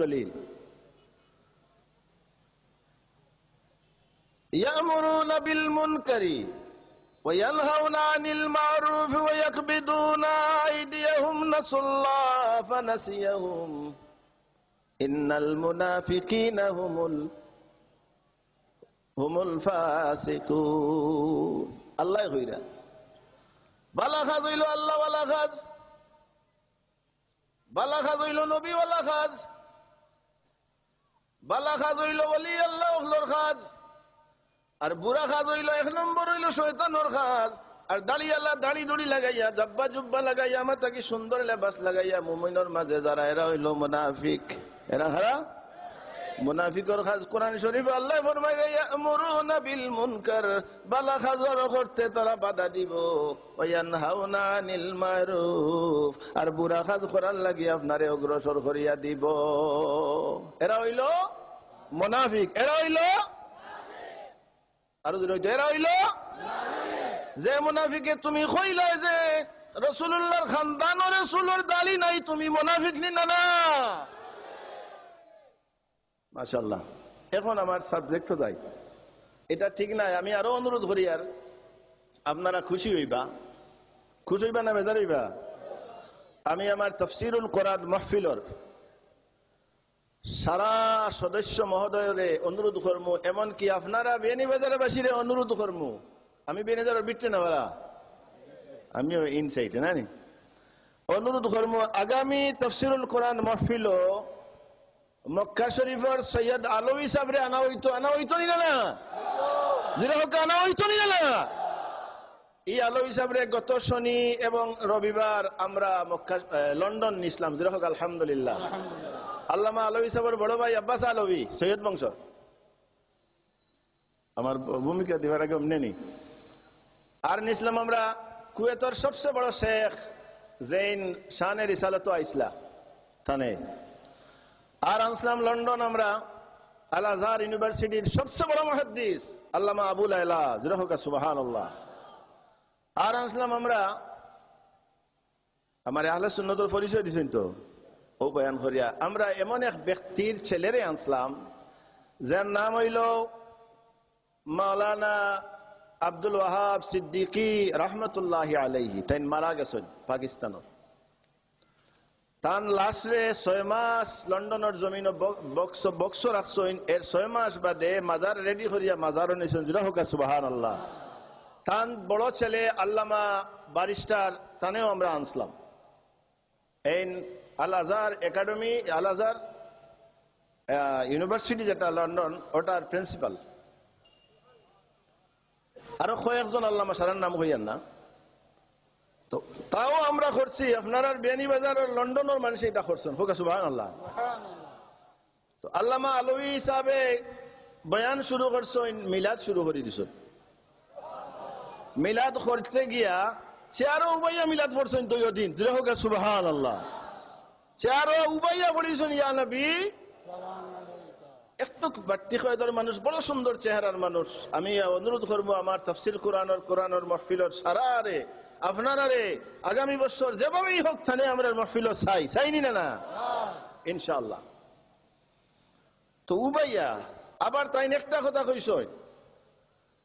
المرسلين يأمرون بالمنكر وينهون عن المعروف ويقبضون أيديهم نسوا الله فنسيهم إن المنافقين هم ال... هم الفاسقون الله غيره بلا خذ الله ولا خذ بلا خذ نبي ولا خذ বালা খাজ হইল বলি আল্লাহ ওখলোর খাজ আর বুড়া খাজ হইল এক নম্বর হইল শৈতানোর খাজ আর দাড়ি আল্লাহ দাড়ি দুড়ি লাগাইয়া, জাব্বা জুব্বা লাগাইয়া আমার তাকে সুন্দর লেবাস লাগাইয়া, মুমিনের মাঝে যারা, এরা হইল মোনাফিক। এরা হারা মুনাফিকর খাজ কোরআন শরীফ আল্লাহ ফরমাই ইয়ামুরুনা বিল মুনকার বালা খাজর করতে তারা বাধা দিব। ওয়ানহাউনা আনিল মারুফ আর বুরা খাজ করার লাগি আপনারে অগ্রসর করিয়া দিব। এরা হইল মুনাফিক। এরা হইল আর এরা হইল যে মুনাফিকে তুমি কইলা যে রসুল্লাহর খানদান রসুলের দালি নাই, তুমি মুনাফিক নি না না। মাশাল্লাহ এখন আমার সাবজেক্ট যাই এটা ঠিক নাই, আমি আরও অনুরোধ করি আর, আপনারা খুশি হইবা। খুশি হইবা না বেজার হইবা? আমি আমার তফসিরুল কোরআন মাহফিলর সারা সদস্য মহোদয়রে অনুরোধ করমু, এমনকি আপনারা বেনি বাজারে বাসিরে অনুরোধ করমু। আমি বেনিজারের বিটতে না বারা আমিও ইনসাইটে না? অনুরোধ করমু, আগামী তফসিরুল কোরআন মাহফিল মক্কা শরীফের সৈয়দ আলবী সাবরে আনা হইতো আনা হইতো নি না আনা হইতো নি না এই আলবী সাবরে গত শনি এবং রবিবার আমরা মক্কা লন্ডন নিছিলাম যেটা হোক আলহামদুলিল্লাহ। আল্লামা আলবী সাহেবের বড় ভাই আব্বাস আলবী সৈয়দ বংশ। আমার ভূমিকা দিবার আগে অমনে নি। আর নিছিলাম আমরা কুয়েতর সবচেয়ে বড় শেখ জৈন শানের ইসালতো আইসলা থানে। আর আনসলাম লন্ডন আমরা আল আজহার ইউনিভার্সিটির সবচেয়ে বড় মহাদ্দিস, আল্লামা আবুল আলা সুবাহান আর আনসলাম আমরা আমার আহলে সুন্নতর পরিচয় দিছেন তো। ও বয়ান করিয়া, আমরা এমন এক ব্যক্তির ছেলেরে আনসলাম, যার নাম হইল মাওলানা আব্দুল ওয়াহাব সিদ্দিকি রহমতুল্লাহ আলাইহি। তাই মারা গেছেন পাকিস্তানত। তান লাস্টে ছয় মাস লন্ডনের জমিন বক্স বক্স রাখছেন এর ছয় মাস বাদে মাজার রেডি করিয়া মাজার নিছেন। জুড়া হোক সুবাহান আল্লাহ তান বড় ছেলে আল্লামা বারিস্টার, তানেও আমরা আনসলাম। এই Al Azhar academy, Al Azhar university যেটা লন্ডন, ওটার প্রিন্সিপাল। আরও কয়েকজন আল্লামা, সারার নাম হইয়ার না। তো তাও আমরা করছি আপনারা বেনি বাজার লন্ডনের মানুষ এটা করছেন। হোক সুবাহ আল্লাহ তো আল্লামা আলবী হিসাবে বয়ান শুরু করছেন মিলাদ শুরু করে দিছ মিলাদ করতে গিয়া চেয়ারও উবাইয়া মিলাদ পড়ছেন দুই দিন। দুই হোক সুবাহ আল্লাহ চেয়ারও উবাইয়া পড়িছেন ইয়া নবী। একটু বাড়তি কয়দার মানুষ বড় সুন্দর চেহারার মানুষ। আমি অনুরোধ করব আমার তফসিল কোরআনর কোরআনর মহফিলর সারা রে আপনারা রে আগামী বছর যেভাবেই হোক থানে আমরা মহফিল চাই। চাইনি না না ইনশাআল্লাহ। তো উবাইয়া, আবার তাই একটা কথা কইস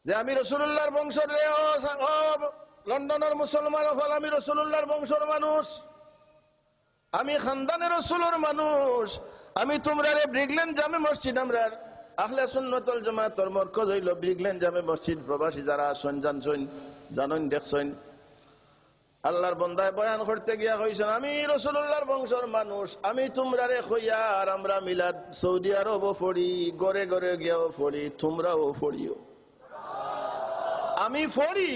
যে আমি রসুল্লাহর বংশর রে, ও লন্ডনের মুসলমান হল আমি রসুল্লাহর বংশর মানুষ। আমি খানদানের রসুলোর মানুষ। আমি তোমরা রে ব্রিগল্যান্ড জামে মসজিদ, আমরা আহলে সুন্নতল জামাতর মরকজ হইল ব্রিগল্যান্ড জামে মসজিদ প্রবাসী যারা আসন, জানছন, জানন, দেখছন। আল্লাহর বন্দায় বয়ান করতে গিয়া কইছেন, আমি রসুল্লাহর বংশর মানুষ, আমি তোমরা রে আর আমরা মিলাদ সৌদি আরবও ফড়ি গড়ে গড়ে গিয়াও ফড়ি তোমরাও ফড়িও আমি ফড়ি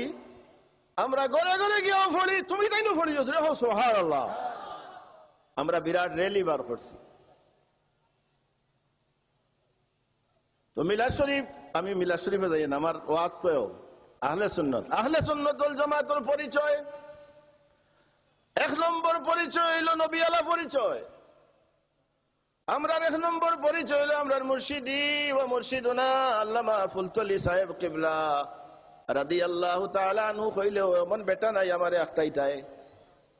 আমরা গড়ে গড়ে গিয়াও ফড়ি তুমি তাই ফড়িও রে সোহার আল্লাহ আমরা বিরাট র্যালি বার করছি। তো মিলাদ শরীফ, আমি মিলাদ শরীফে যাই আমার ওয়াজ তো আহলে সুন্নত। আহলে সুন্নত দল জামাতের পরিচয়। এক নম্বর পরিচয় হইল নবী আলা পরিচয়। আমরা এক নম্বর পরিচয় হইল আমরা মুর্শিদি ও মুর্শিদুনা আল্লামা ফুলতলি সাহেব কেবলা। রাদি আল্লাহ তাআলা নু কইলেও এমন বেটা নাই আমারে একটাই তাই।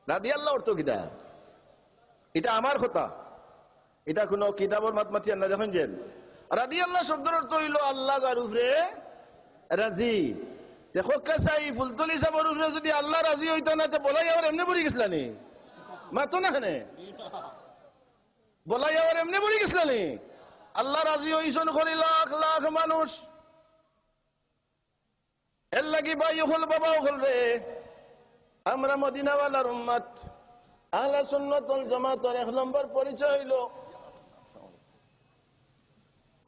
রাদি আল্লাহ অর্থ কিতা এটা আমার কথা। এটা কোন কিতাবর মাতমাতি না, দেখেন যে। রাদি আল্লাহ শব্দের অর্থ হইল আল্লাহ যার উপরে রাজি। দেখো কাছাই ফুলতলি সাবর উপরে যদি আল্লাহ রাজি হইতো না, তো বলাই আবার এমনি পড়ি গেছিলানি মাতো না খানে বলাই আবার এমনি পড়ি গেছিলানি আল্লাহ রাজি হইছন করি লাখ লাখ মানুষ। এর লাগি ভাই হল বাবা হল রে। আমরা মদিনাওয়ালার উম্মাত আহলা সুন্নতুল জামাতের এক নম্বর পরিচয় হইল।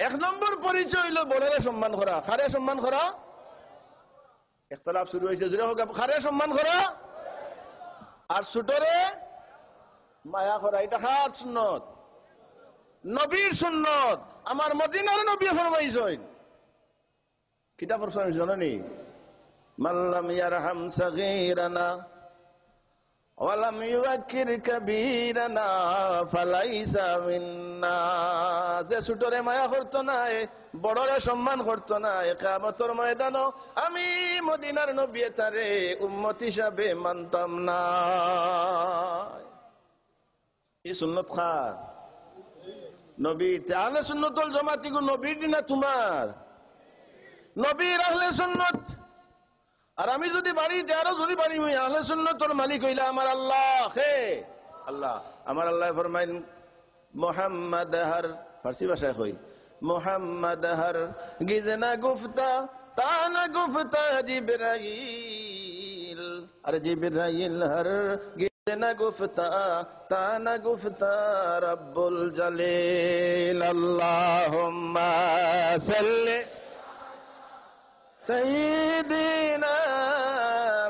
এক নম্বর পরিচয় হইল বড়রে সম্মান করা খারে সম্মান করা? একতলাপ শুরু হয়েছে। জুড়ে হোক খারে সম্মান আর মায়া করা। এটা খার সুন্নত। নবীর সুন্নত। আমার মদিনার নবী ফরমাইছেন। কিতাব ফরমাইছেন জানেনি মাল্লাম ইয়ারহাম সাগীরানা ওয়ালাম ইউয়াক্কির কাবীরানা ফালাইসা মায়া আমি নবী সুন্নতল জমাতি গো নবীর না তোমার? নবীর আহলে সুন্নত। আর আমি যদি বাড়িতে আরও যদি বাড়ি আহলে সুন্নতর মালিক হইলা আমার আল্লাহ, হে আল্লাহ। আমার আল্লাহ মোহাম্মদ হর, ফার্সি ভাষায় হই। মোহাম্মদ হর, গিজনা গুফতা, তানা গুফতা জিবরাইল। আরে জিবরাইল হর না গুফতা তা না গুফতা, রব্বুল জলিল, আল্লাহুম্মা সাল্লি সাইয়্যিদিনা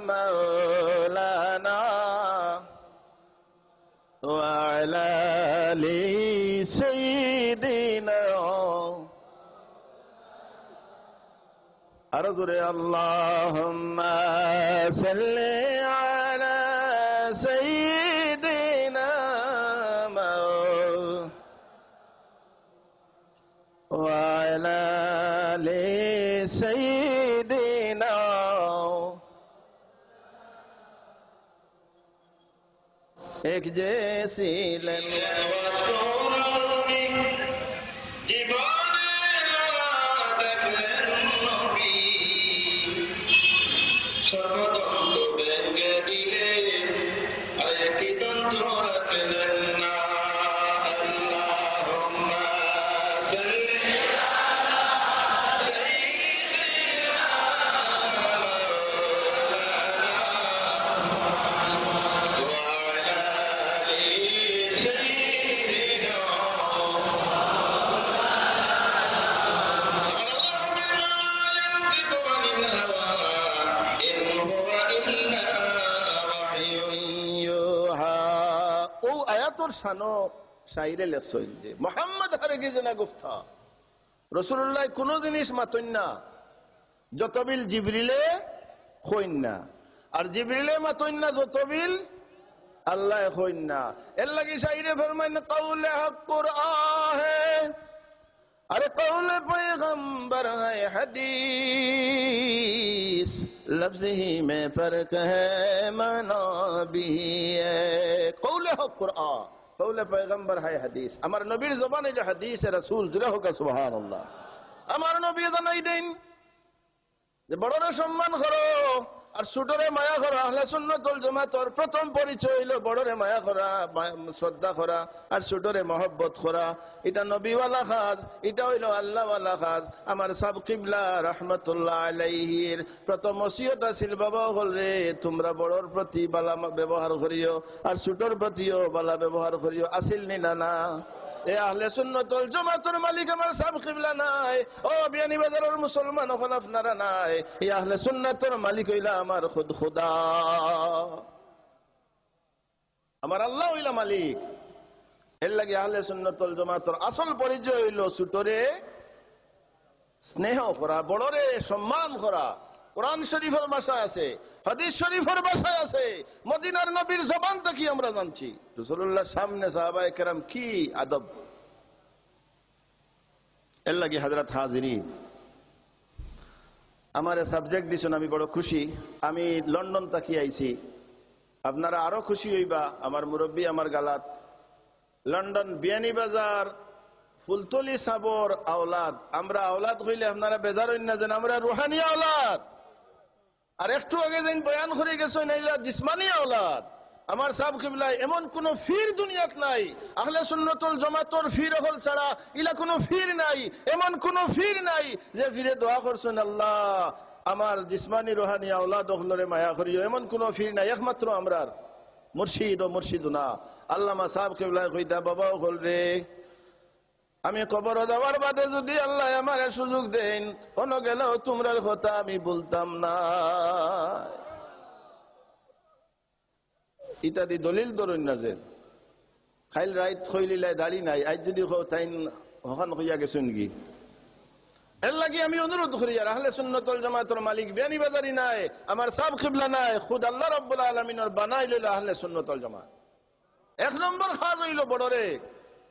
মাওলানা ওয়া আলা আলিহি أرزر اللهم صل على سيدنا وعلى سيدنا ایک جیسی لن তোর সানো শাইরে লেসইন যে। মোহাম্মদ হারে না রসুল্লাহ কোনো জিনিস না। জিবরিলে হইন না। আর জিবরিলে না আল্লাহ হইন না। এর শাইরে ফরমাইন কাউলে হক কোরআন আরে কাউলে পয়গম্বর হায় হাদিস। لفظ ہی میں فرق ہے منا بھی ہے۔ قول ہو قرآن، قول پیغمبر ہے حدیث۔ امر نبیر زبان جو حدیث رسول جلہ ہوگا سبحان اللہ۔ امر نبیر نبی دین۔ যে বড়রে সম্মান করো, আর ছোটরে মায়া করা। আহলে সুন্নতুল জামাতর প্রথম পরিচয় হইল বড়রে মায়া করা শ্রদ্ধা করা, আর ছোটরে মহব্বত করা। এটা নবীওয়ালা কাজ এটা হইল আল্লাহওয়ালা কাজ আমার সাব কিবলা রহমতুল্লাহ আলাইহির প্রথম ওসিয়ত আছিল বাবা হল রে, তোমরা বড়র প্রতি বালা ব্যবহার করিও, আর ছোটর প্রতিও বালা ব্যবহার করিও। আছিল নি না না এ আহলে সুন্নতুল জামাতের মালিক আমার সাব নাই। ও বিয়ানি বাজারের মুসলমান হল আপনারা নাই। মালিক হইলা আমার খুদ খুদা। আল্লাহ হইলা মালিক। এর লাগে আহলে সুন্নতুল জামাতের আসল পরিচয় হইল সুতরে স্নেহ করা বড়রে সম্মান করা। কোরআন শরীফের ভাষায় আছে, হাদিস শরীফের ভাষায় আছে, মদিনার নবীর জবান তো কি আমরা জানছি। রসুল্লাহর সামনে সাহাবায়ে কেরাম কি আদব? এর লাগে হাজরত হাজিরি আমার সাবজেক্ট দিছেন, আমি বড় খুশি। আমি লন্ডন আইছি। আপনারা আরও খুশি হইবা, আমার মুরব্বী আমার গালাত। লন্ডন বিয়ানীবাজার ফুলতলি সাবর আওলাদ। আমরা আওলাদ হইলে আপনারা বেজার হইন না যেন আমরা রুহানি আওলাদ। আর একটু আগে যেন বয়ান করে গেছো নাইলা জিসমানি আওলাদ, আমার সাব কিবলাই এমন কোন ফির দুনিয়াত নাই, আহলে সুন্নতুল জমাতর ফির হল ছাড়া ইলা কোনো ফির নাই, এমন কোন ফির নাই যে ফিরে দোয়া করছেন, আল্লাহ, আমার জিসমানি রোহানি আওলাদ হলরে মায়া করিও, এমন কোন ফির নাই, একমাত্র আমরার মুর্শিদ ও মুর্শিদুনা, আল্লামা সাহেব কেবলাই কইতা বাবাও হল রে। আমি কবর দেওয়ার বাদে যদি আল্লাহ আমার সুযোগ দেন কোন গেলেও তোমরার কথা আমি বলতাম না। ইত্যাদি দলিল ধরুন না যে, খাইল রাইত খৈলিলাই দাড়ি নাই আজ যদি তাইন হকান হইয়া গেছেন কি? এর লাগি আমি অনুরোধ করি, আর আহলে সুন্নতল জামাতের মালিক বিয়ানি বাজারি নাই, আমার সাব খিবলা নাই, খুদ আল্লাহ রাব্বুল আলামিনের বানাই লইল আহলে সুন্নতল জামাত। এক নম্বর খাজ হইল বড়রে।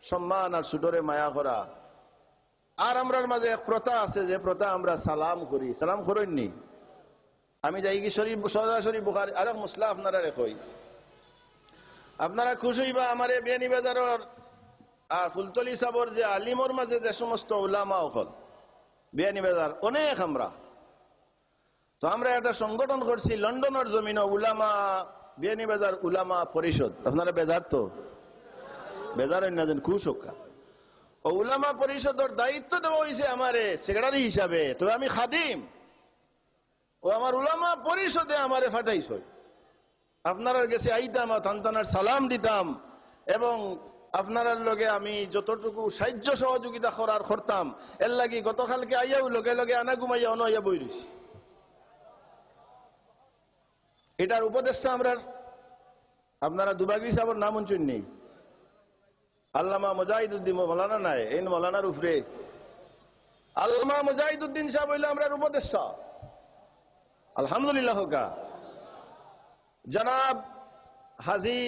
সম্মান আর সুডরে মায়া করা। আর আমরার মাঝে এক প্রথা আছে, যে প্রথা আমরা সালাম করি। সালাম করেননি? আমি যাই কি শরীফ সরাসরি বুখারি, আর মুসলা আপনারা রেখই। আপনারা খুশ হইবা আমার বিয়ানি বাজারের আর ফুলতলি সাবর যে আলিমর মাঝে যে সমস্ত উলামা হল বিয়ানি বাজার, অনেক আমরা। তো আমরা একটা সংগঠন করছি, লন্ডনের জমিন উলামা, বিয়ানি বাজার উলামা পরিষদ। আপনারা বেজার তো বেজার না যেন খুশ হোকা ও উলামা পরিষদের দায়িত্ব দেওয়া হয়েছে আমারে সেক্রেটারি হিসাবে। তবে আমি খাদিম। ও আমার উলামা পরিষদে আমারে ফাটাইছ। আপনার গেছে আইতাম তান্তানার সালাম দিতাম এবং আপনার লগে আমি যতটুকু সাহায্য সহযোগিতা করার করতাম, এর লাগি গতকালকে আইয়াও লগে লগে আনা ঘুমাইয়া অনইয়া বই রয়েছি এটার উপদেশটা আমরা আপনারা দুবাগি সাহেবের নাম উঞ্চুন নেই আল্লামা মুজাহিদুদ্দিন মৌলানা নাই, এই মৌলানার উপরে। আল্লামা মুজাহিদুদ্দিন সাহেব হইলে আমরা উপদেষ্টা। আলহামদুলিল্লাহ জনাব হাজি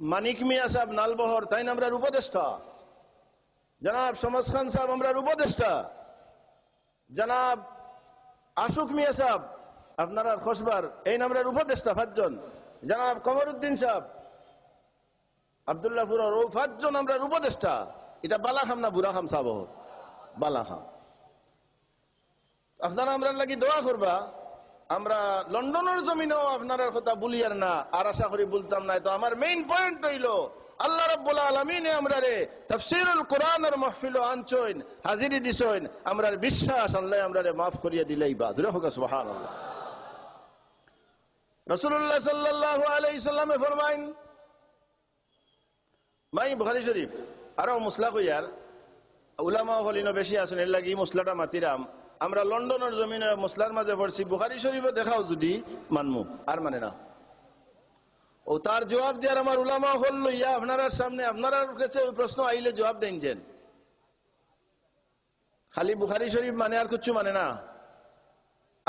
মানিক মিয়া সাহেব নালবহর, তাই না আমরা উপদেষ্টা? জনাব সমস খান সাহেব আমরা উপদেষ্টা। জনাব আশুক মিয়া সাহেব, আপনারা খসবার, এই নামরার উপদেষ্টা পাঁচজন। জনাব কমরুদ্দিন সাহেব আবদুল্লাহ ফুরর ও পাঁচজন আমরা উপদেষ্টা। এটা বালাখাম না বুড়াখাম সাহেব বালাখাম আপনারা আমরা লাগি দোয়া করবা। আমরা লন্ডনের জমিনেও আপনার কথা বলিয়ার না। আর আশা করি বলতাম না। তো আমার মেইন পয়েন্ট হইল, আল্লাহ রাব্বুল আলামিনে আমরা রে তাফসীরুল কোরআনের মাহফিল আনছইন হাজিরি দিছইন আমরার বিশ্বাস আল্লাহ আমরা রে মাফ করিয়া দিলেই বা ধরে হোক সুবহানাল্লাহ। রাসূলুল্লাহ সাল্লাল্লাহু আলাইহি সাল্লামে ফরমাইন মাই বুখারী শরীফ। আরও মুসলা কইয়ার উলামা হলিনো বেশি আছেন, এর লাগি মুসলাটা মাতিরাম। আমরা লন্ডনের জমিনে মুসলার মাঝে পড়ছি, বুখারি শরীফে দেখাও যদি মানমু, আর মানে না। ও তার জবাব দেওয়ার আমার উলামা হল লইয়া আপনার সামনে আপনার কাছে ওই প্রশ্ন আইলে জবাব দেন খালি বুখারি শরীফ মানে আর কিছু মানে না।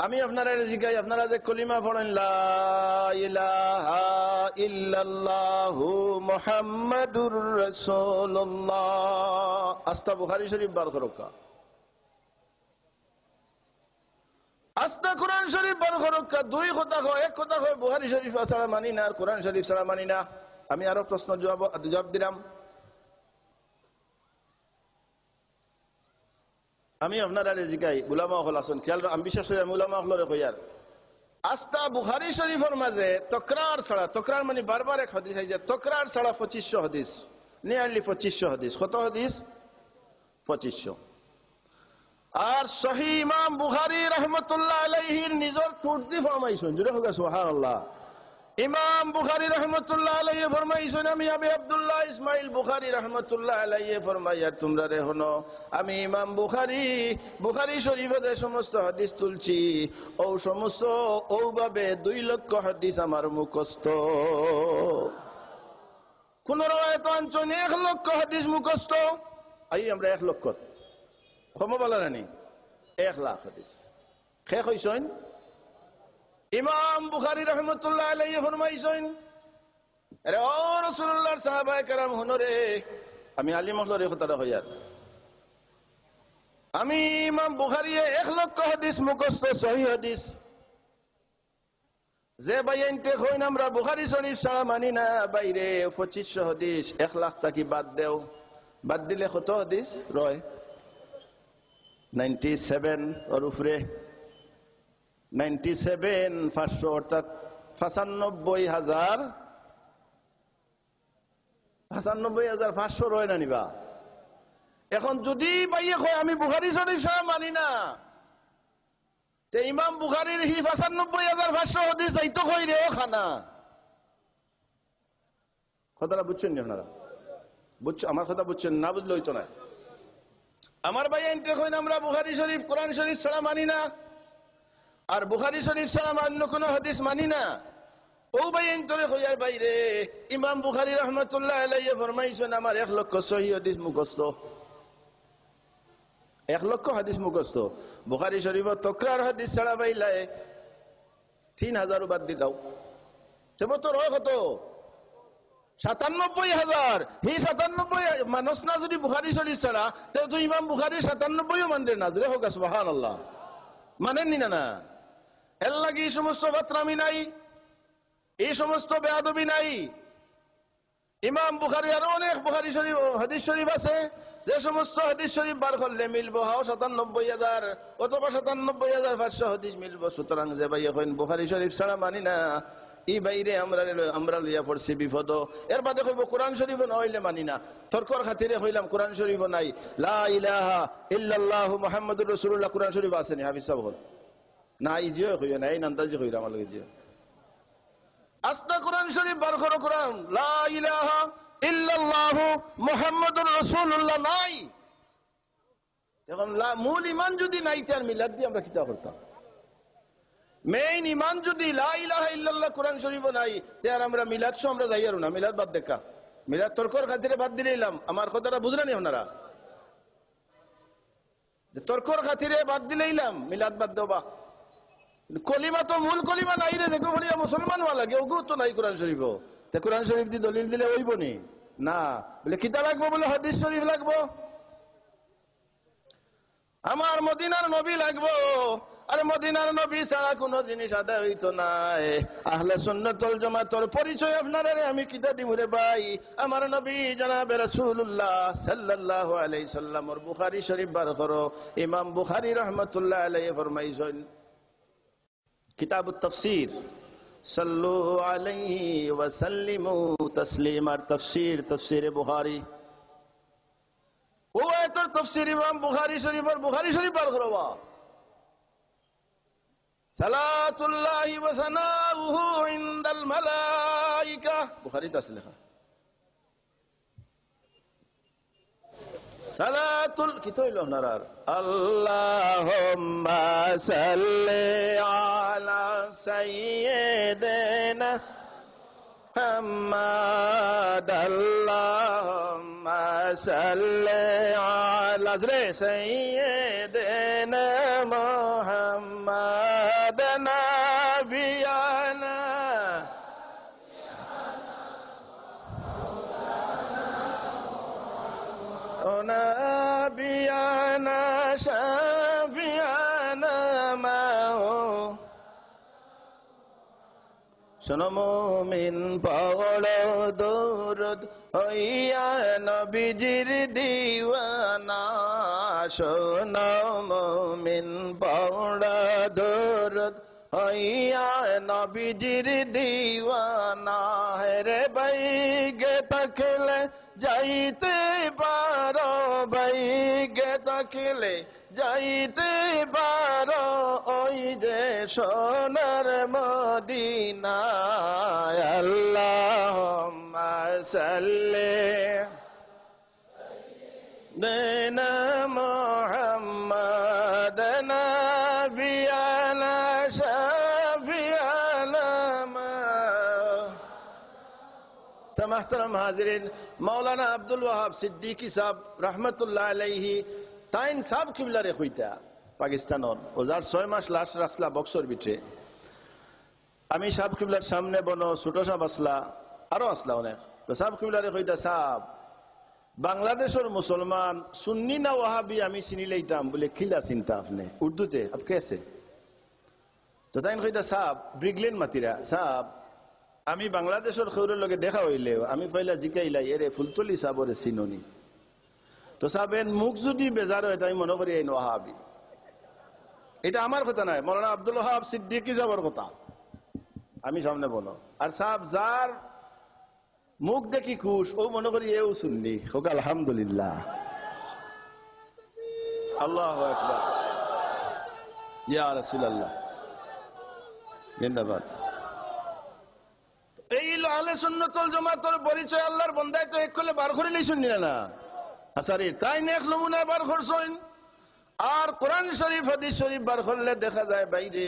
আমি আপনারা জিজ্ঞাই আপনারা যে কলিমা পড়েন মুহাম্মাদুর রাসূলুল্লাহ। আস্তা বুখারী শরীফ বার করোকা আস্তা কোরআন শরীফ বার করোকা দুই কথা হয় এক কথা হয় বুখারী শরীফ ছাড়া মানি না আর কোরআন শরীফ ছাড়া মানি না। আমি আরও প্রশ্ন জবাব জবাব দিলাম। আমি আপনারা জিগাই, উলামা হল আসুন, খেয়াল আমি বিশ্বাস করি আমি উলামা হলরে কইয়ার আস্তা বুখারি শরীফের মাঝে তকরার ছাড়া, তকরার মানে বারবার এক হদিস আইছে তকরার ছাড়া পঁচিশশো হদিস নিয়ারলি পঁচিশশো হদিস, কত হদিস? পঁচিশশো। আর সহি ইমাম বুখারি রহমতুল্লাহ আলাইহির নিজের টুট দি ফরমাইছেন জুড়ে হোক সুবহানাল্লাহ। ইমাম বুখারি রহমতুল্লাহ আলাইহি ফরমাইছেন, আমি আবি আব্দুল্লাহ ইসমাইল বুখারি রহমতুল্লাহ আলাইহি ফরমাইয়ার তোমরা রে হনো। আমি ইমাম বুখারি বুখারি শরীফে যে সমস্ত হাদিস তুলছি। ও সমস্ত ওভাবে দুই লক্ষ হাদিস আমার মুখস্থ। কোন রবায়ত অঞ্চল এক লক্ষ হাদিস মুখস্থ? আই, আমরা এক লক্ষ। ক্ষমা বলা নানি এক লাখ হাদিস। শেষ হইছেন? ইমাম বুখারি রহমতুল্লাহ আলাইহি ফরমাইছেন, আরে ও রাসূলুল্লাহর সাহাবায়ে কেরাম হনরে আমি আলী মহলরে কথাটা হইয়ার আমি ইমাম বুখারি এক লক্ষ হাদিস মুখস্থ, সহি হাদিস। যে বাইনতে হইন আমরা বুখারি শরীফ ছাড়া মানি না, বাইরে পঁচিশশো হদিস, এক লাখ টাকি বাদ দেও। বাদ দিলে কত হদিস? রয়। নাইনটি সেভেন ওর উপরে। নাইনটি সেভেন পাঁচশো অর্থাৎ পঁচানব্বই হাজার পঁচানব্বই হাজার পাঁচশো রয় না নিবা। এখন যদি বাইয়ে কয়, আমি বুখারি শরীফ ছাড়া মানি না, তে ইমাম বুখারির হি পঁচানব্বই হাজার পাঁচশো হদিস এই তো কই রে ও খানা। কথাটা বুঝছেন আপনারা? বুঝছ আমার কথা বুঝছেন না, বুঝলে হইতো না। আমার ভাই আইনতে কইন, আমরা বুখারি শরীফ, কোরআন শরীফ ছাড়া মানি না। আর বুখারি শরীফ ছাড়া অন্য কোনো হাদিস মানি না। ও ভাই আইন তোরে কইয়ার বাইরে, ইমাম বুখারি রহমতুল্লাহ আলাইহি ফরমাইছেন, আমার এক লক্ষ সহি হাদিস মুখস্থ। এক লক্ষ হাদিস মুখস্থ। বুখারি শরীফত তকরার হাদিস ছাড়া পাইলাই তিন হাজার বাদ দিলাও তবে তোর হয় কত? সাতানব্বই হাজার। সেই সাতানব্বই মানুষ না যদি বুখারি শরীফ ছাড়া তো তো ইমাম বুখারি সাতানব্বইও মানবে না। জুড়ে হোক সুবাহান আল্লাহ মানেননি না না? এর লাগে এই সমস্ত বাতরামি নাই, এই সমস্ত বেয়াদবি নাই। ইমাম বুখারি আরও অনেক বুখারি শরীফ হাদিস শরীফ আছে, যে সমস্ত হাদিস শরীফ বার করলে মিলবো। হাও সাতানব্বই হাজার অথবা সাতানব্বই হাজার পাঁচশো হাদিস মিলবো। সুতরাং যে ভাই এখন বুখারি শরীফ ছাড়া মানি না, ই বাইরে আমরা আমরা লইয়া পড়ছি বিপদ। এর বাদে কইব কোরআন শরীফ না মানি না। তর্কর খাতিরে হইলাম কোরআন শরীফ নাই। লা ইলাহা ইল্লাল্লাহু মুহাম্মাদুর রাসূলুল্লাহ, কোরআন শরীফ আছে নি? হাফিজ সাহেব না ই জিও কইয়া না এই নান্দাজি কইরা আমার লগে জিও। আস্তা কোরআন শরীফ বার করো কোরআন। লা ইলাহা ইল্লাল্লাহু মুহাম্মাদুর রাসূলুল্লাহ নাই। এখন মূল ইমান যদি নাই তার মিলাদ দিয়ে আমরা কিতা করতাম? মেইন ইমান যদি লা ইলাহা ইল্লাল্লাহ কোরআন শরীফ নাই তার আমরা মিলাদ সহ আমরা যাইয়ারো না মিলাদ বাদ দেখা। মিলাদ তর্কর খাতিরে বাদ দিলাম আমার কথাটা বুঝলেনি আপনারা? যে তর্কর খাতিরে বাদ দিলাম মিলাদ বাদ দেবা কলিমা তো মূল কলিমা নাই রে, দেখো ভরিয়া মুসলমান ওয়া লাগে ওগো তো নাই কোরআন শরীফ তে কোরআন শরীফ দি দলিল দিলে হইব নি? না। বলে কিতা লাগবো বলে, হাদিস শরীফ লাগবো আমার মদিনার নবী লাগবো। আরে মদিনার নবী ছাড়া কোনো জিনিস আদায় হইতো নাই। আহলে সুন্নতুল জামাতের পরিচয় আপনারা আমি কিতা দিমু রে ভাই? আমার নবী জনাবে রাসূলুল্লাহ সাল্লাল্লাহু আলাইহি সাল্লামর বুখারী শরীফ বার করো। ইমাম বুখারী রাহমাতুল্লাহ আলাইহি ফরমাইছেন কিতাব তফসির সাল্লু আলাইহি ওয়া সাল্লিমু তাসলিমার তফসির তফসির বুখারী ও এতর তফসির ইমাম বুখারী শরীফের বুখারী শরীফ বার করবা সালাতুল্লাহি ওয়া সানাউহু ইনদাল মালাইকা বুখারীতে আছে লেখা সালাতুল কি তো হইলো আপনার আর আল্লাহুম্মা সাল্লি আলা সাইয়্যিদিনা محمد اللهم صل على سيدنا محمد শোনো মুমিন পড় দৌরদ, হইয়া নবীজির দিওয়ানা। শোনো মুমিন পড় দৌরদ, হইয়া নবীজির দিওয়ানা। রে বাইগে তকলে যাইতে পারো, বাইগে তকলে যাইতে পারো ওই যে সোনার মদিনায়। আল্লাহ সাল্লে দেনা মোহাম্মদ নবিয়ানা শাফিয়ানা তমাহতরম হাজরিন মৌলানা আব্দুল ওয়াহাব সিদ্দিকী সাহ রহমতুল্লাহ আলাইহি তাইন সাব কিবলারে হইতা পাকিস্তানর ওজার ছয় মাস লাশ রাখলা বক্সর বিটে আমি সাব কিবলার সামনে বনো ছোট সাপ আসলা, আরও আসলা অনেক। তো সাব কিবলারে হইতা সাব, বাংলাদেশের মুসলমান, সুন্নি না ওয়াহাবি আমি চিনি লইতাম বলে খিলা চিন্তা আপনি। উর্দুতে, আপ কেসে তো তাই কইতা সাপ ব্রিগলেন মাতিরা। সাপ আমি বাংলাদেশের খৌরের লগে দেখা হইলেও, আমি পয়লা জিকাইলাই, এরে ফুলতলি সাবরে চিননি। তো সাবেন মুখ যদি বেজার হয়, তাই মনে করি এই নোহাবি এটা আমার কথা নয় মৌলানা আব্দুল হাব সিদ্দিকি যাবার কথা। আমি সামনে বলো আর সাহেব যার মুখ দেখি খুশ ও মনে করি এও শুনলি হোক আলহামদুলিল্লাহ। আল্লাহ একবার ইয়া রাসূলুল্লাহ জিন্দাবাদ। এই আহলে সুন্নতুল জামাতের পরিচয় আল্লাহর বন্দায় তো এক করলে বার করে শুনি না? আসারি, তাই নেক নমুনা বার করছেন। আর কোরআন শরীফ, হাদিস শরীফ বার করলে দেখা যায় বাইরে।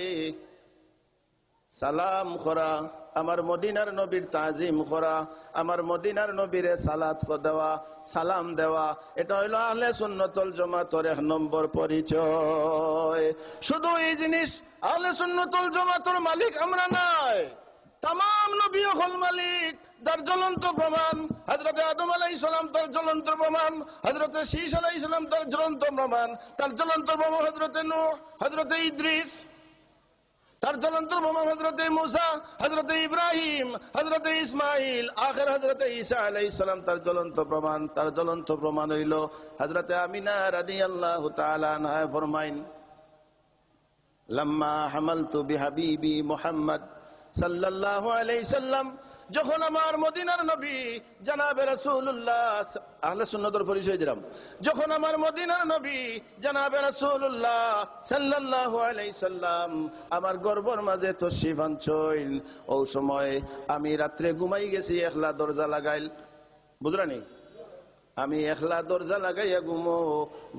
সালাম করা, আমার মদিনার নবীর তাজিম করা, আমার মদিনার নবীরে সালাত দেওয়া, সালাম দেওয়া, এটা হইল আহলে সুন্নতল জমাতর এক নম্বর পরিচয়। শুধু এই জিনিস, আহলে সুন্নতল জমাতর মালিক আমরা নাই। তাম নবী হল মালিক তার জ্বলন্ত প্রমাণ হজরতে আদম আলাই সালাম তার জ্বলন্ত প্রমাণ হজরতে শীষ আলাই সালাম তার জ্বলন্ত প্রমাণ, তার জ্বলন্ত প্রমাণ হজরতে নূহ হজরতে ইদ্রিস, তার জ্বলন্ত প্রমাণ হজরতে মুসা হজরতে ইব্রাহিম হজরতে ইসমাইল আখের হজরতে ঈসা আলাই সালাম তার জ্বলন্ত প্রমাণ, তার জ্বলন্ত প্রমাণ হইল হজরতে আমিনা রাদি আল্লাহ তালা ফরমাইন, লাম্মা হামালতু বিহাবিবি মুহাম্মদ সাল্লাল্লাহু আলাইহি সাল্লাম, যখন আমার মদিনার নবী জানাবে রাসূলুল্লাহ আহলে সুন্নাতের পরিচয় দিলাম। যখন আমার মদিনার নবী জানাবে রাসূলুল্লাহ সাল্লাল্লাহু আলাইহি সাল্লাম, আমার গর্বর মাঝে তশরিফ আনছইন ও সময় আমি রাত্রে ঘুমাই গেছি, একলা দরজা লাগাইল। বুঝরানি আমি একলা দরজা লাগাইয়া ঘুমো,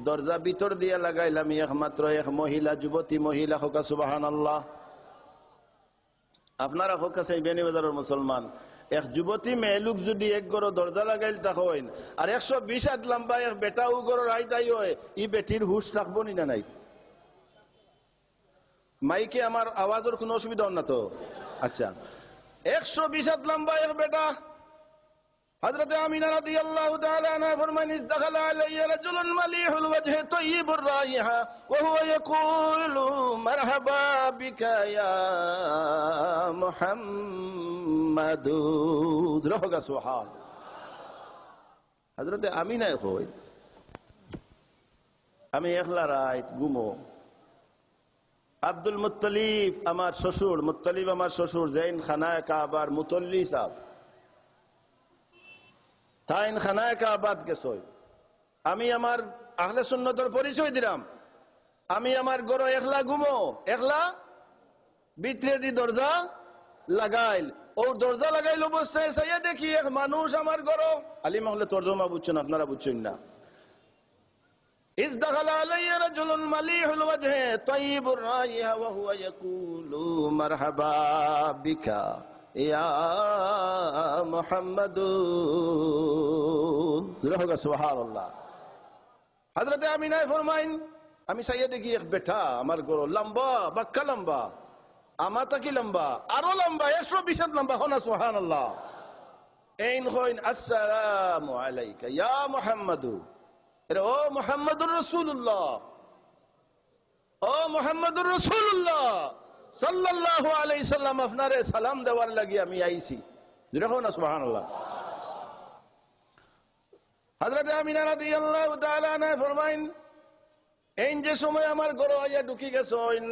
দরজা ভিতর দিয়া লাগাইলাম, একমাত্র এক মহিলা, যুবতী মহিলা হোকা সুবাহান আল্লাহ আপনারা হোক আছে বেনিবাজারের মুসলমান। এক যুবতী মেয়ে, লোক যদি এক গড় দরজা লাগাইল তা হইন। আর একশো বিশ হাত লম্বা এক বেটা ও গড় তাই হয়, ই বেটির হুশ রাখব নি না নাই? মাইকে আমার আওয়াজের কোনো অসুবিধা না তো? আচ্ছা। একশো বিশ হাত লম্বা এক বেটা حضرت آمینہ رضی اللہ تعالی عنہ فرمائیں دخل علی رجل ملیح الوجه طیب الرائحہ وهو يقول مرحبا بك يا محمد رہو گا سبحان حضرت آمینہ کوئی আমি একলা রাইত ঘুমো আব্দুল মুত্তলিফ আমার শ্বশুর মুত্তলিফ আমার শ্বশুর জৈন খানায় কাবার মুতল্লি সাহেব তাইন খানায় কাবাদ গেছই আমি আমার আহলে সুন্নতর পরিচয় দিলাম আমি আমার গরো একলা ঘুমো একলা ভিতরে দি দরজা লাগাইল ও দরজা লাগাইল অবস্থায় সাইয়া দেখি এক মানুষ আমার গরো আলী মহলে তর্জমা বুঝছেন আপনারা বুঝছেন না إذ دخل علي رجل مليح الوجه طيب الرائحة وهو يقول مرحبا بك সুবহানাল্লাহ। হযরতে আমিনায় ফরমাইন, আমি সাইয়া দেখি এক বেটা, আমার গরো লম্বা, বাক্কা লম্বা আমার তাকি লম্বা, আরও লম্বা, একশো বিশ লম্বা, হনা সুবহানাল্লাহ। এইন হইন, আসসালামু আলাইকা, ইয়া মুহাম্মাদু। ও মুহাম্মাদুর রাসূলুল্লাহ, ও মুহাম্মাদুর রাসূলুল্লাহ। সাল্লাল্লাহু আলাইহি সাল্লাম আপনারে সালাম দেওয়ার লাগি আমি আইছি। দেখো না হযরত আমিনা ফরমাইন, এই যে সময় আমার ঘর আইয়া ঢুকি গেছেন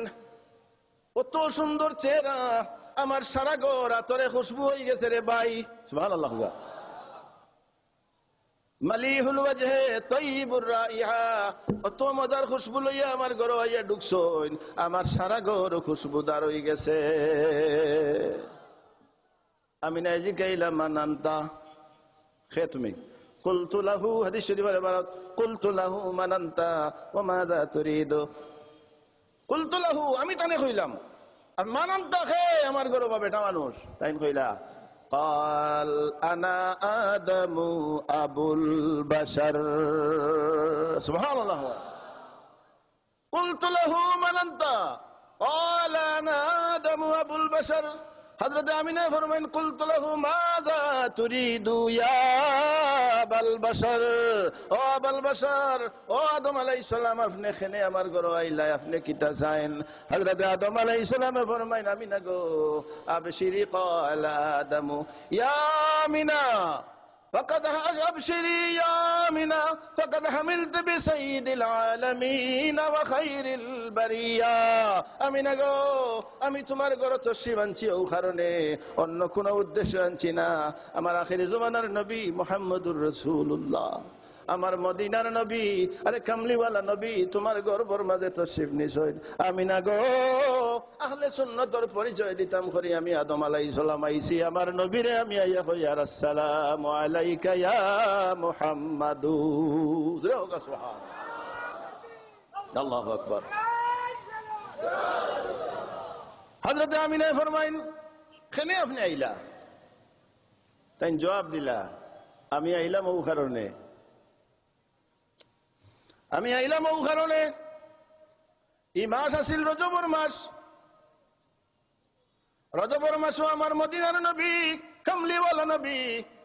কত সুন্দর চেহারা, আমার সারা ঘর আতরে খুশবু হয়ে গেছে রে ভাই। সুবহানাল্লাহ মালিহুল ওয়াজহে তৈবুর রাইহা অত মজার খুশবু লইয়া আমার ঘর আইয়া ঢুকছইন আমার সারা ঘর খুশবুদার হয়ে গেছে আমি নাইজি গাইলাম মানান্তা খে তুমি قلت له حديث شريف العبارات قلت له من انت وماذا تريد قلت له আমি তানে কইলাম আর মানান্তা খে আমার ঘর বেটা মানুষ তাই কইলা قال أنا آدم أبو البشر. سبحان الله. قلت له من أنت؟ قال أنا آدم أبو البشر. হজরত আমিনা ফরমাইন কুলতলাহু মাযা তুরিদু ইয়া আবাল বাশার। ও আবাল বাশার, ও আদম আলাইহিস সালাম, আপনি এখানে আমার ঘর আইলা, আপনি কিতা চাইন? হযরত আদম আলাইহিস সালাম ফরমাইন, আমিনা গো, আবশিরি ক্বালা আদম, ইয়া আমিনা। فقد أبشري يا آمنة فقد حملت بسيد العالمين وخير البرية আমিনা গো আমি তোমার ঘর তসিব আনছি ও কারণে অন্য কোন উদ্দেশ্য আনছি না আমার আখের জমানার নবী মোহাম্মদুর রসুল্লাহ আমার মদিনার নবী, আরে কামলিওয়ালা নবী, তোমার গর্বর মাঝে তো শিব নিশয় আমি না গো, আহলে সুন্নতর পরিচয় দিতাম করি, আমি আদম আলাই সালাম আইছি, আমার নবীরে আমি আইয়া কই, আর আসসালামু আলাইকা ইয়া মুহাম্মাদু। জোরে হোক সুবহান আল্লাহু আকবার। হযরত আমিনা ফরমাইন কেনে আপনি আইলা? তাই জবাব দিলা, আমি আইলাম ও কারণে। আমি আইলাম ও কারণে এই মাস আসিল রজবর মাস। রজবর মাসও আমার মদিনার নবী, কামলিওয়ালা নবী।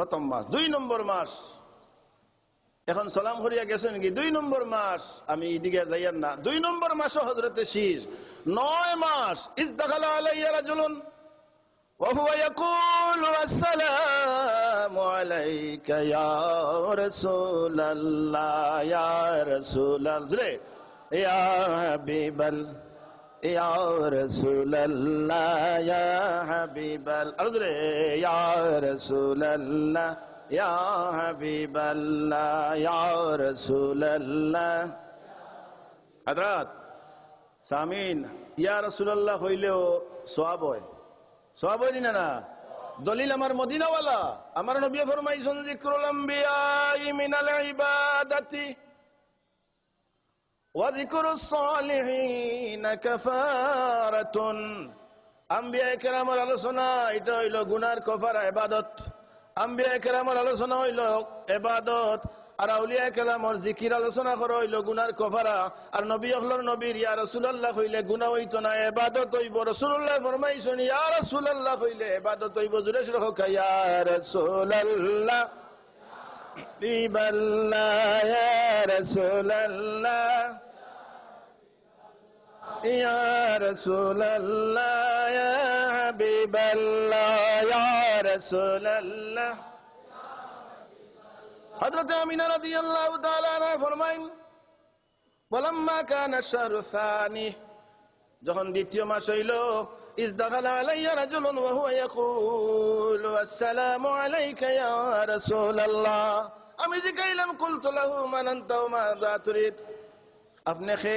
প্রথম মাস দুই নম্বর মাস এখন সালাম করিয়া গেছেন কি দুই নম্বর মাস আমি এদিকে যাইয়ার না দুই নম্বর মাসও হজরতে শীষ নয় মাস ইস্তাখালা আলাইয়া রাজুলুন وهو يقول السلام عليك يا رسول الله يا رسول الله يا حبيب الله ইয়া রাসূলুল্লাহ, ইয়া হাবিবাল, আরে ইয়া রাসূলুল্লাহ, ইয়া হাবিবাল্লাহ, ইয়া রাসূলুল্লাহ। হযরত সামিন, ইয়া রাসূলুল্লাহ হইলেও সওয়াব হয়। সওয়াব হয় না না? দলিল আমার মদিনাওয়ালা। আমার নবী ফরমাইছেন জিকরুল আম্বিয়া মিনাল ইবাদাতি। ওয়াজিকুর সালিহিন কাফারাতুন আম্বিয়া কেরামের আলোচনা, এটা হইল গুনার কফারা এবাদত আম্বিয়া কেরামের আলোচনা হইল এবাদত আর আউলিয়া কেলামর জিকির আলোচনা করা হইল গুনার কফারা। আর নবী হলর নবীর, ইয়া রসুল্লাহ হইলে গুনা হইতো না এবাদত হইব। রসুল্লাহ ফরমাইছেন, ইয়া রসুল্লাহ হইলে এবাদত হইব। জুরেশ রহ ইয়া রসুল্লাহ حبيب الله يا رسول الله يا رسول الله يا حبيب الله يا رسول الله حضرت أمينة رضي الله تعالى عنها فرمائن ولما كان الشهر الثاني যখন দ্বিতীয় মাস হইল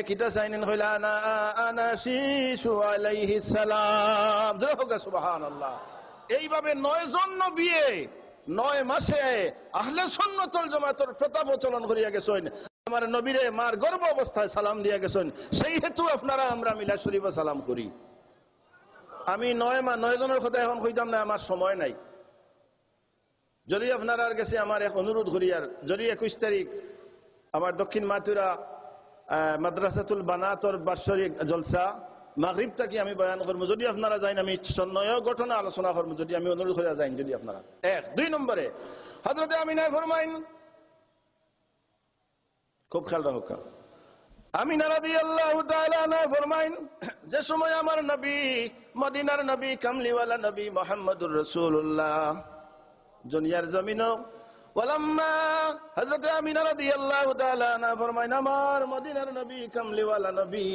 কিতা চাইনেন কইলা আনা আনা শিশু আলাইহিস সালাম। জোরে হোক সুবহানাল্লাহ। এইভাবে নয় জন নবিয়ে নয় মাসে আহলে সুন্নতুল জামাতের প্রতাপ প্রচলন করিয়া গেছেন। আমার নবীরে মার গর্ভ অবস্থায় সালাম দিয়া গেছেন। সেই হেতু আপনারা আমরা মিলা শরীফ সালাম করি। আমি নয় মা নয় জনের কথা এখন কইতাম না, আমার সময় নাই। যদি আপনার কাছে আমার এক অনুরোধ করি, আর যদি একুশ তারিখ আমার দক্ষিণ মাতুরা মাদ্রাসাতুল বানাতর বার্ষরিক জলসা, মাগরিব থাকি আমি বয়ান করব। যদি আপনারা যাইন, আমি সন্নয় ঘটনা আলোচনা করব। যদি আমি অনুরোধ করে যাইন, যদি আপনারা। এক। দুই নম্বরে হজরতে আমি নাই ফরমাইন। খুব খেয়াল রাখা আমি আল্লাহ যে সময় আমার নবী মদিনার নবী কামলিওয়ালা নবী মোহাম্মদুর রসুল্লাহ জুনিয়ার জমিন ওয়ালাম্মা হযরত আমিনা রাদিয়াল্লাহু তাআলা না মদিনার নবী কামলিওয়ালা নবী,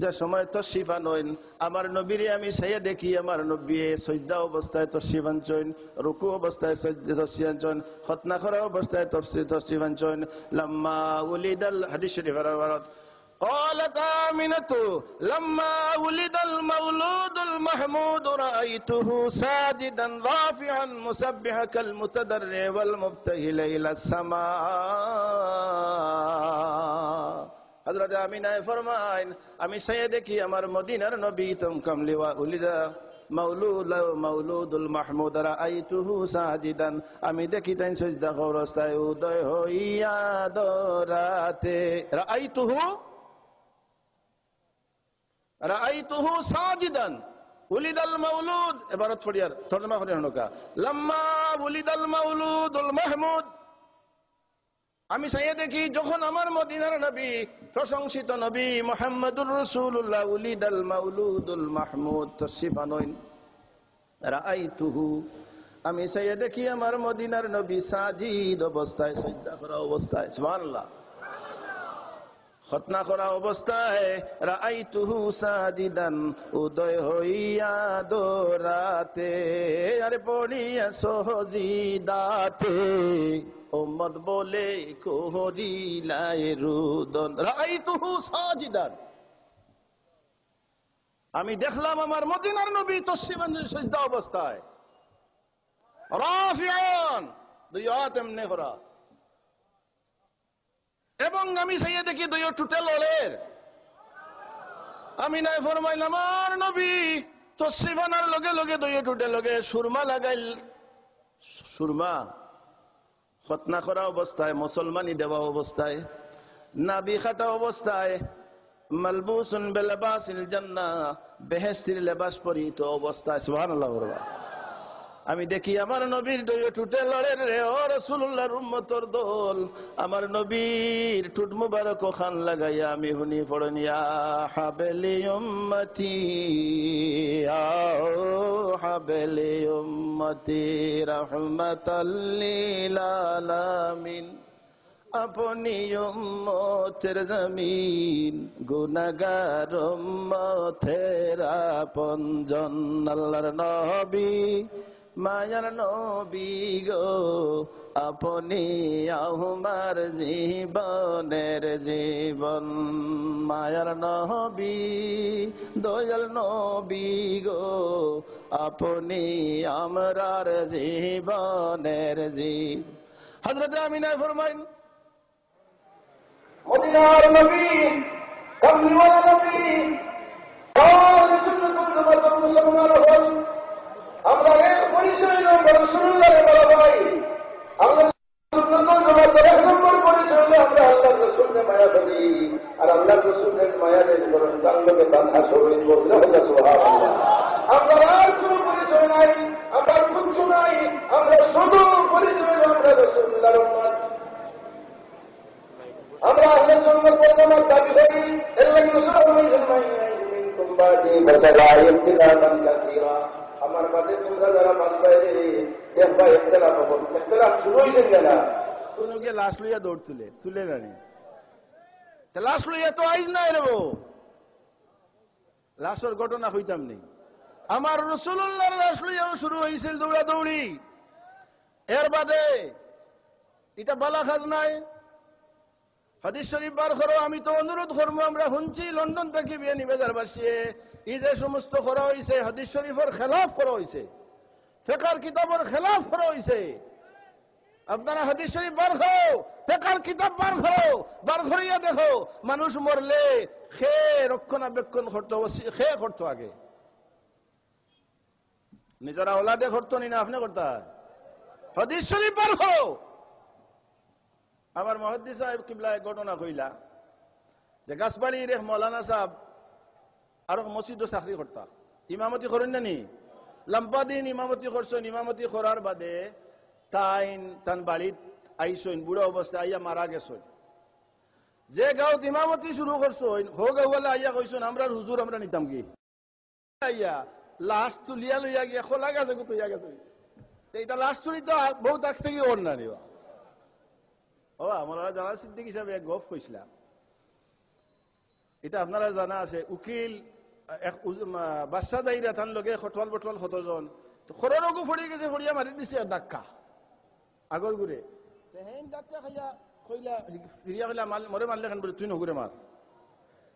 যে সময় তশরিফ আনইন, আমার নবীরে আমি সাইয়া দেখি, আমার নবী সজদা অবস্থায় তশরিফ আনছেন রুকু অবস্থায় সজদা তশরিফ আনছেন খতনা করা অবস্থায় তশরিফ তশরিফ আনছেন লাম্মা উলিদাল হাদিস قالت آمنة لما ولد المولود المحمود رأيته ساجدا رافعا مسبحا كالمتدرع والمبتهل إلى السماء হযরত আমিনায় ফরমাইন আমি সাইয়ে দেখি আমার মদিনার নবী তুম কামলিওয়া উলিদা মাউলুদ মাউলুদুল মাহমুদ রাআইতুহু সাজিদান আমি দেখি তাই সিজদা অবস্থায় উদয় হইয়া দরাতে রাআইতুহু মাউলুদ মাহমুদ। আমি চাইয়ে দেখি, যখন আমার মদিনার নবী, প্রশংসিত নবী মোহাম্মদুর রসুল্লাহ উলিদাল মাউলুদুল মাহমুদ আমি চাইয়ে দেখি, আমার মদিনার নবী সাজিদ অবস্থায় অবস্থায় খতনা করা অবস্থায় রাআইতুহু সাজিদান, উদয় হইয়া দোরাতে। আরে পড়িয়া সহজিদাতে। উম্মত বলে কোহরিলায় রুদন। রাআইতুহু সাজিদান। আমি দেখলাম আমার মদিনার নবী তসিবান সজদা অবস্থায়। রাফিয়ান, দুই হাত এমনি করা। এবং আমি সেই দেখি দুই টুটে লড়ের আমি নাই ফরমাইলাম আমার নবী তসিফানার লগে লগে দুই টুটে লগে সুরমা লাগাইল। সুরমা, খতনা করা অবস্থায়, মুসলমানি দেওয়া অবস্থায়, নাবি খাটা অবস্থায়, মালবুসুন বেলেবাসিল জান্না বেহেস্তির লেবাস পরিহিত অবস্থায়, সুবহানাল্লাহ বলবা আমি দেখি আমার নবীর দইয়ে টুটে লড়ে রে, ও রসুল্লাহর উম্মতর দল। আমার নবীর টুট মুবারক খান লাগাইয়া আমি হুনি পড়নিয়া হাবেলি উম্মতি হাবেলি উম্মতি, রহমাতাল লিল আলামিন। আপনি উম্মতের জমিন গুনাগার উম্মতের আপনজন আল্লাহর নবী মায়ার নবী আপনি আমার জীবনের জীবন। মায়ার নবী, দয়াল নবী আপনি আমরার জীবনের জীব। হজরত আমিনায় ফরমাইন, মদিনার নবী কমলিওয়ালা নবী আহলে সুন্নাতুল জামাতের মুসলমান হল আমরা এক পরিচয় নম্বর রাসূলুল্লাহর বলা ভাই। আমরা সুন্নাতুল এক নম্বর পরিচয় হলো আমরা আল্লাহর রাসূলের মায়া করি। আর আল্লাহর রাসূলের মায়া দেন বরং তার বাধা সরই বজরা হলো সুবহানাল্লাহ। আমরা আর কোনো পরিচয় নাই, আমরা আর নাই, আমরা শুধু পরিচয় আমরা রাসূলুল্লাহর উম্মত। আমরা আহলে সুন্নাত ওয়াল দাবি করি, এর লাগি আমার বাদে তোমরা যারা বাঁচবাই রে দেখবা না। লাশ লইয়া দৌড় তুলে তুলে লাশ লইয়া তো আইজ নাই রে বউ। লাশের ঘটনা হইতাম নেই। আমার রসুল্লাহর লাশ লইয়াও শুরু হয়েছিল দৌড়া দৌড়ি এর বাদে এটা বালা খাজ নাই হাদিস শরীফ বার করো, আমি তো অনুরোধ করব, আমরা শুনছি লন্ডন থেকে বিয়ে নিবেদার বাসিয়ে এই যে সমস্ত করা হয়েছে হাদিস শরীফের খেলাফ করা হয়েছে ফেকার কিতাবের খেলাফ করা হয়েছে আপনারা হাদিস শরীফ বার করো, ফেকার কিতাব বার করো, বার করিয়া দেখো, মানুষ মরলে খে রক্ষণাবেক্ষণ করতো খে করতো আগে। নিজেরা ওলাদে করতো নি না, আপনি করতা হাদিস শরীফ বার করো। আমার মহদ্দি সাহেব কিবলা এক ঘটনা কইলা যে গাছবাড়ির এক মৌলানা সাহেব আর মসজিদ চাকরি করতা। ইমামতি করেন না নি? লম্বা দিন ইমামতি করছেন, ইমামতি করার বাদে তাইন তান বাড়িত আইসইন বুড়ো অবস্থা আইয়া মারা গেছেন। যে গাঁৱত ইমামতি শুরু করছেন, হো গাঁও বলে আইয়া কইছেন আমরা হুজুর আমরা নিতাম কি? আইয়া লাশ তুলিয়া লইয়া গিয়া খোলা গেছে তুইয়া গেছে এইটা লাশ তুলি তো বহুত আগ থেকে নিবা ও আমার জানা সিদ্দিক হিসাবে এক গপ কইছিলাম। এটা আপনারা জানা আছে, উকিল বাদশা দাইরা তার লগে খটল বটল কতজন খররকো ফড়ি গেছে মারি দিছে ডাক্কা আগর ডাক্কা খাইয়া কইলা, ফিরিয়া কইলা, মাল, মরে মারলে খান বলে তুই নগুরে মার।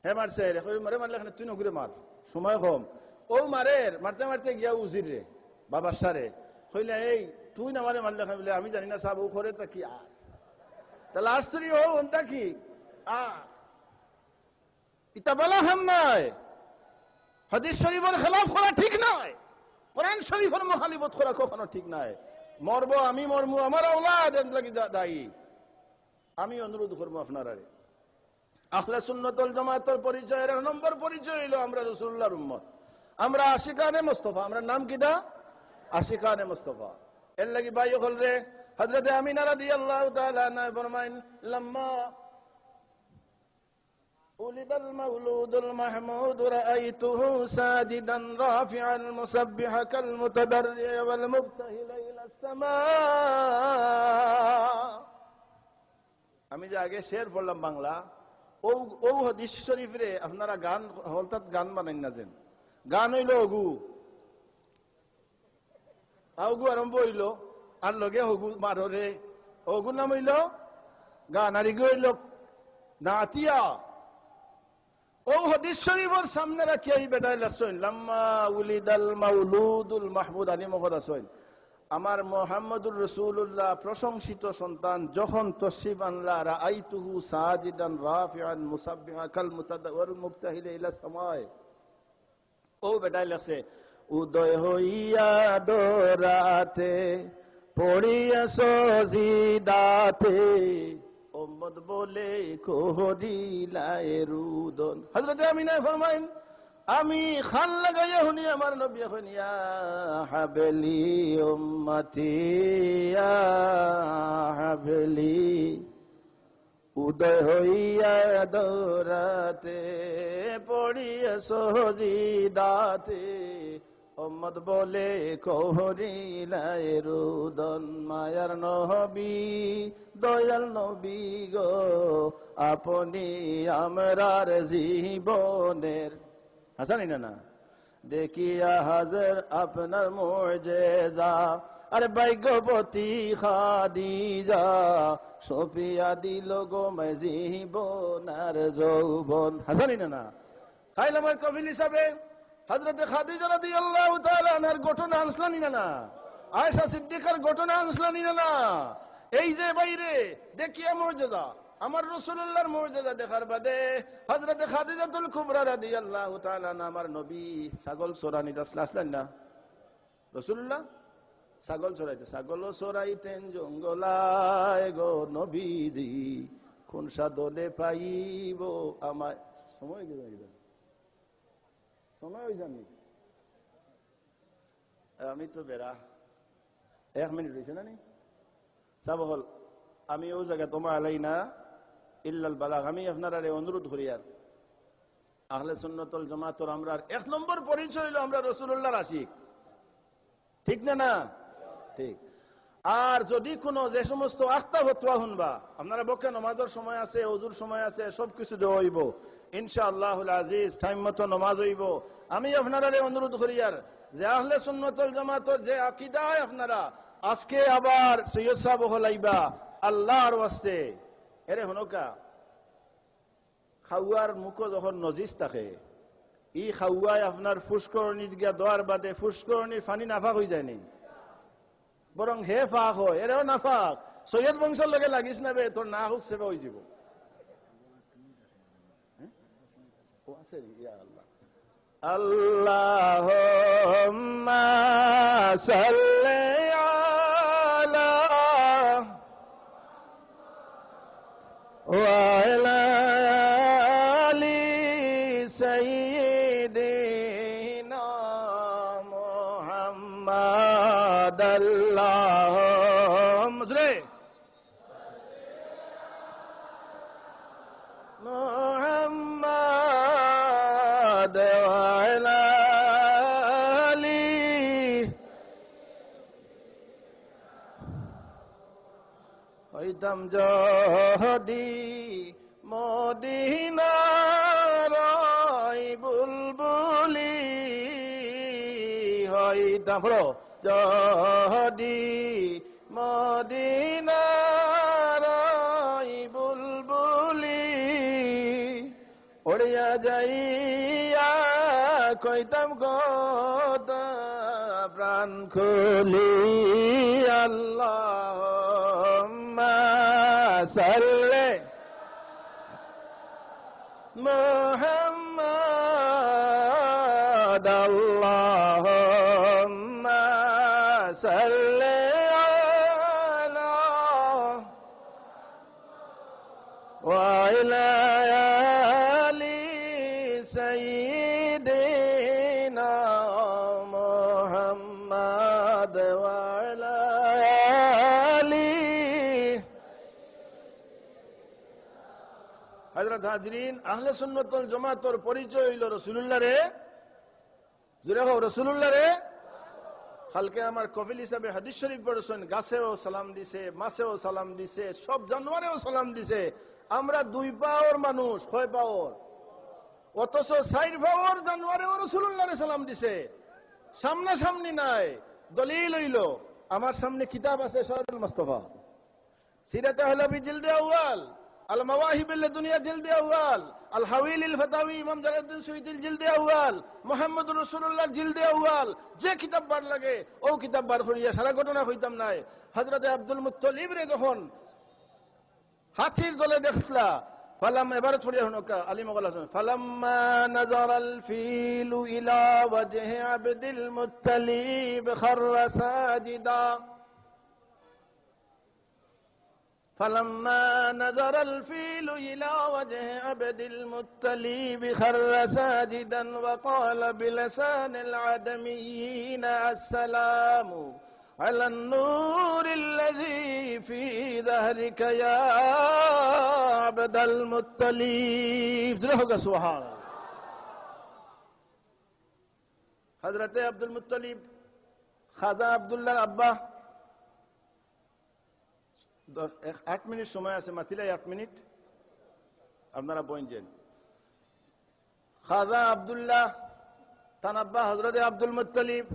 হে মারছে রে কই মারে মারলে এখানে তুই নগুরে মার। সময় কম। ও মারের, মারতে মারতে গিয়া উজির রে বাবার সারে কইলে, এই, তুই না মারে মারলে খাই বলে, আমি জানি না সাহেব ও করে তা কি আর? তাহলে আশ্চর্য ওনটা কি? ইতা বলা হাম নয়। হাদিস শরীফের খেলাফ করা ঠিক নয়। কোরআন শরীফের মহালিবত করা কখনো ঠিক নয়। মরবো আমি, মরমু আমার আওলাদ, এর লাগি দায়ী। আমি অনুরোধ করব আপনারা আখলে সুন্নতল জামাতের পরিচয়ের এক নম্বর পরিচয় হইল আমরা রসুল্লাহর উম্মত। আমরা আশিকানে মোস্তফা। আমরা নাম কি দা? আশিকানে মোস্তফা। এর লাগি ভাই হল রে হজরত আমিনা রাদিয়াল্লাহু তাআলা না ফরমাইন লম্মা ولد المولود المحمود رأيته ساجدا رافعا مسبحا كالمتدرع والمبتهل إلى السماء আমি যে আগে শের পড়লাম বাংলা ও ও হদিস শরীফ রে আপনারা গান হলতাত গান বানাই না যেন গান হইল অগু আউগু আরম্ভ হইল আর লগে হগু মাররে অগু নাম হইল গান আর ইগু হইল নাতিয়া। ও হদিস শরীফের সামনে রাখি এই বেটাই লাসইন লাম্মা উলিদাল মাউলুদুল মাহমুদ আলী মহর আসইন আমার মোহাম্মদুর রসুল্লাহ প্রশংসিত সন্তান, যখন তসিফ আনলা, রাআইতুহু সাজিদান রাফিআন মুসাব্বিহা কাল মুতাদাওয়াল মুবতাহিলা ইলা সামায় ও বেটাই লাগছে, উদয় হইয়া দোরাতে পড়িয়া সজিদাতে ওম্মদ বলে কোহরিলায় রুদন। হযরত আমিনা ফরমাইন, আমি খান লাগাইয়া শুনি আমার নবী শুনিয়া হাবেলি উম্মতি হাবেলি। উদয় হইয়া দৌরাতে পড়িয়া সহজিদাতে ওম্মদ বলে কোহরিলায় রুদন, মায়ার নহবি দয়াল নবী গো। আপনি আমরার জীবনের হাসানি না না? দেখিয়া হাজার আপনার মর্যাদা আরে ভাগ্যবতী খাদিজা, সফিয়া দিল গো জীবনার যৌবন। হাসানি না না? খাইল আমার কবিল হিসাবে। হজরত খাদিজা রাদিয়াল্লাহু তাআলা আনার ঘটনা আনসলানি না আয়েশা সিদ্দিকার ঘটনা আনসলানি না এই যে বাইরে দেখিয়া মর্যাদা। আমার রসুল্লাহর মর্যাদা দেখার বাদে হজরত খাদিজাতুল কুবরা রাদিয়াল্লাহু তাআলা না আমার নবী ছাগল চোরানি আসলা আসলেন না? রসুল্লাহ ছাগল চড়াইতে ছাগলও চড়াইতেন জঙ্গলায় গো নবীজি। কোন সাদলে পাইব আমার সময় সময় জানি আমি তো বেড়া। এক মিনিট হয়েছে না নি? চাব হল আমি ও জায়গা তোমার আলাই না ইল্লাল বালাগ। আমি আপনারা অনুরোধ করি আর। আহলে সুন্নতল জামাতর আমরা এক নম্বর পরিচয় হইল আমরা রসুল্লাহর আশিক ঠিক না না? ঠিক। আর যদি কোনো যে সমস্ত আস্থা হতুয়া শুনবা আপনারা বকে নমাজের সময় আছে অজুর সময় আছে সবকিছু দেওয়া হইব। ইনশা আল্লাহ আজিজ টাইম মতো নমাজ হইব। আমি আপনারা অনুরোধ করি আর, যে আহলে সুন্নতল জামাতর যে আকিদায় আপনারা, আজকে আবার সৈয়দ সাহেব হলাইবা আল্লাহর ওয়াস্তে। এরে হনকা খাওয়ার মুখ যখন নজিস থাকে, ই খাওয়ায় আপনার ফুসকরণীত গিয়া দোয়ার বাদে ফুসকরণীর ফানি নাফাক হয়ে যায় নেই বরং হে ফাক হয়, এরাও নাফাক। সৈয়দ বংশের লগে লাগিস না বে, তোর না হোক সেবা হয়ে যাব। يا الله. اللهم صل على وعلى যদি মদিনারাই বুলবুলি হইতাম হলো যদি মদিনারাই বুলবুলি ওড়িয়া যাইয়া হইতাম কত প্রাণ খুলি আল্লাহ সাল্লে মহা হাজরিন আহলে সুন্নাতুল জামাতের পরিচয় হইল রাসূলুল্লাহ রে। জুরে হো রাসূলুল্লাহ রে। আমার হিসাবে হাদিস শরীফ গাছেও সালাম দিছে, মাছেও সালাম দিছে, সব জানোয়ারেও সালাম দিছে। আমরা দুই পাওয়ার মানুষ ছয় পাওয়ার? অথচ সাইড পাওয়ার জানোয়ারেও রাসূলুল্লাহ রে সালাম দিছে। সামনাসামনি নাই, দলিল হইল, আমার সামনে কিতাব আছে শহরুল মুস্তাফা। সিরাতে হলাবি জিলদে আউয়াল। আল মাওয়াহিব দুনিয়া জিলদে আউয়াল, আল আল ফাতাওয়ি ইমাম জালালউদ্দিন সুয়ুতির জিলদে আউয়াল, মুহাম্মদুর রাসূলুল্লাহ জিলদে আউয়াল। যে কিতাব বার লাগে, ও কিতাব বার করিয়া সারা ঘটনা হইতাম নাই। হযরতে আব্দুল মুত্তালিব রে যখন হাতির দলে দেখছলা, ফালাম এবারে ছড়িয়া হুনকা আলী মোগল হাসান, ফালাম্মা নাজার আল ফিলু فلما نظر الفيل إلى وجه عبد المطلب خر ساجدا وقال بلسان العدميين السلام على النور الذي في ظهرك يا عبد المطلب. سبحان حضرت عبد المطلب خواجہ عبداللہ ابا আট মিনিট সময় আছে মাতিলাই আট মিনিট। আপনারা বইছেন খাজা আবদুল্লাহ তানাব্বা হজরত আব্দুল মুত্তালিব,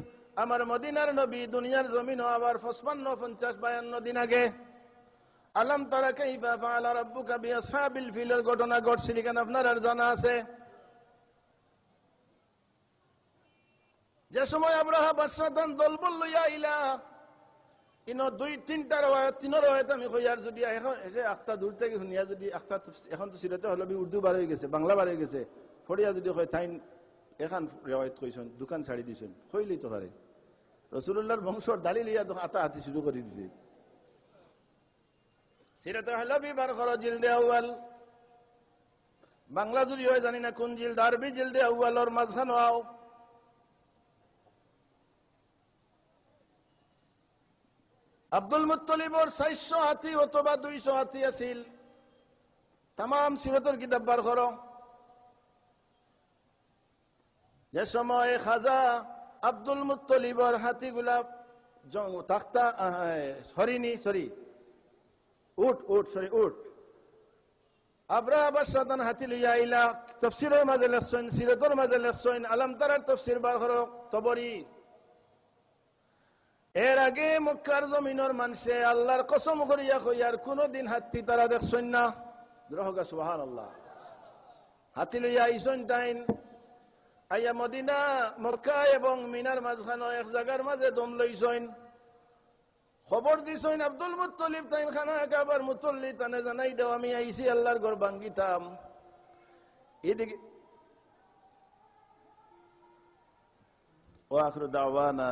আমার মদিনার নবী দুনিয়ার জমিন আবার পঁচপান্ন, পঞ্চাশ, বায়ান্ন দিন আগে, আলম তারা কাইফা ফাআলা রাব্বুকা বিআসহাবিল ফিলের ঘটনা ঘটছিল কেন আপনার আর জানা আছে? যে সময় আব্রাহা বাদশাহ দলবল লইয়া আইলা ইনো দুই, তিনটা রওয়ায়াত তিন রওয়ায়াত আমি কই, আর যদি এখন আখতা দূর থেকে শুনিয়া যদি আখতা এখন তো হলো বি উর্দু বার হয়ে গেছে, বাংলা বার হয়ে গেছে ফড়িয়া যদি কয়, তাইন এখন রেওয়ায়ত কইছেন, দোকান ছাড়ি দিছেন, কইলি তো পারে রসুল্লাহর বংশর দাড়ি লইয়া আতা হাতি শুরু করে দিছে। সিরাতে হলো বি বার করো জিলদে আউয়াল। বাংলা যদি হয়, জানি না কোন জিল দারবি জিলদে আউয়ালর মাঝখান আও। আব্দুল মুত্তলিবর চারশো হাতি অথবা দুইশো হাতি আছিল। তাম সিরতর কিতাব বার করো। যে সময় খাজা আব্দুল মুত্তলিবর হাতিগুলা আহ, সরিনি সরি উঠ উঠ সরি উঠ আবরা আবার সাদান হাতি লইয়া আইলা। তফসিরের মাঝে লেখছেন সিরতর মাঝে লেখছেন আলম তারার তফসির বার করো। তবরি এর আগে মক্কার জমিনের মানুষে আল্লাহর কসম করিয়া কইয়ার কোনদিন হাতি তারা দেখছেন না। গ্রহগা সুহান আল্লাহ হাতি লইয়া আইসন টাইন। আইয়া মদিনা, মক্কা এবং মিনার মাঝখানো এক জায়গার মাঝে দম লইছেন। খবর দিছেন আব্দুল মুতলিফ তাইন খানা একাবার মুতল্লি তানে জানাই দেও, আমি আইসি আল্লাহর ঘর ভাঙ্গিতাম। এদিকে ও আখরু দাওয়ানা।